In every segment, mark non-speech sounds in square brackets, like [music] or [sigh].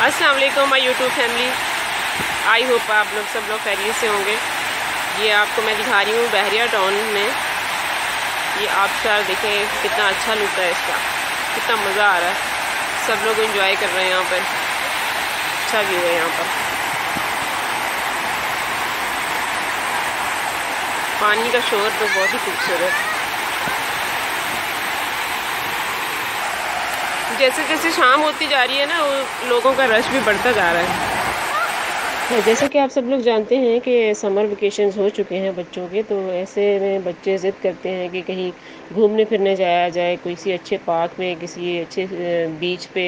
अस्सलाम वालेकुम my YouTube family I hope आप लोग सब लोग खैरियत से होंगे। ये आपको मैं दिखा रही हूँ बहरिया टाउन में। ये आप सार देखें कितना अच्छा लुक है इसका। कितना मज़ा आ रहा है। सब लोग इंजॉय कर रहे हैं यहाँ पर। अच्छा व्यू है यहाँ पर। पानी का शोर तो बहुत ही खूबसूरत है। जैसे जैसे शाम होती जा रही है ना, वो लोगों का रश भी बढ़ता जा रहा है। जैसे कि आप सब लोग जानते हैं कि समर वेकेशन हो चुके हैं बच्चों के तो ऐसे में बच्चे ज़िद करते हैं कि कहीं घूमने फिरने जाया जाए किसी अच्छे पार्क में किसी अच्छे बीच पे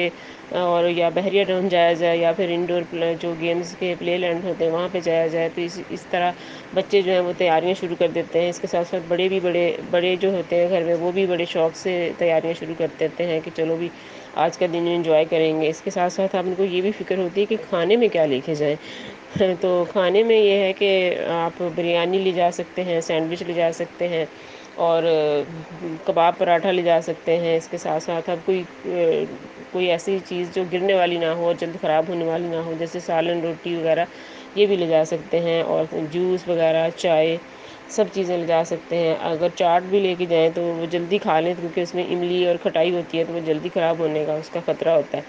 और या बहरिया टाउन जाया जाए या फिर इंडोर जो गेम्स के प्ले लैंड होते हैं, वहाँ पे जाया जाए तो इस इस तरह बच्चे जो हैं, वो तैयारियाँ शुरू कर देते हैं। इसके साथ साथ बड़े भी बड़े बड़े जो होते हैं घर में, वो भी बड़े शौक से तैयारियाँ शुरू कर देते हैं कि चलो भी आज का दिन इन्जॉय करेंगे। इसके साथ साथ आप उनको ये भी फ़िक्र होती है कि खाने में क्या लेके जाएँ। [laughs] तो खाने में ये है कि आप बिरयानी ले जा सकते हैं, सैंडविच ले जा सकते हैं और कबाब पराठा ले जा सकते हैं। इसके साथ साथ आप कोई कोई ऐसी चीज़ जो गिरने वाली ना हो, जल्द ख़राब होने वाली ना हो, जैसे सालन रोटी वगैरह, ये भी ले जा सकते हैं और जूस वगैरह, चाय, सब चीज़ें ले जा सकते हैं। अगर चाट भी लेके जाएँ तो वो जल्दी खा लें, क्योंकि उसमें इमली और खटाई होती है तो वो जल्दी ख़राब होने का उसका ख़तरा होता है।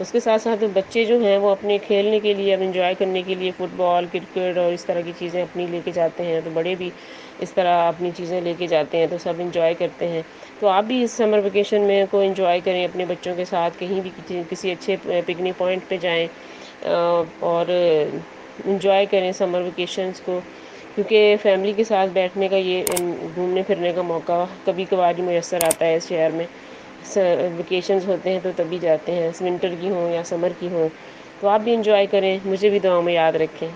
उसके साथ साथ बच्चे जो हैं, वो अपने खेलने के लिए, अब इंजॉय करने के लिए फ़ुटबॉल क्रिकेट और इस तरह की चीज़ें अपनी लेके जाते हैं। तो बड़े भी इस तरह अपनी चीज़ें लेके जाते हैं तो सब इंजॉय करते हैं। तो आप भी इस समर वेकेशन में को इंजॉय करें, अपने बच्चों के साथ कहीं भी किसी अच्छे पिकनिक पॉइंट पर जाएँ और इंजॉय करें समर वेकेशंस को। क्योंकि फैमिली के साथ बैठने का ये घूमने फिरने का मौका कभी कभार ही मैसर आता है इस शहर में। वेकेशंस होते हैं तो तभी जाते हैं विंटर की हों या समर की हों तो आप भी इंजॉय करें, मुझे भी दुआ में याद रखें।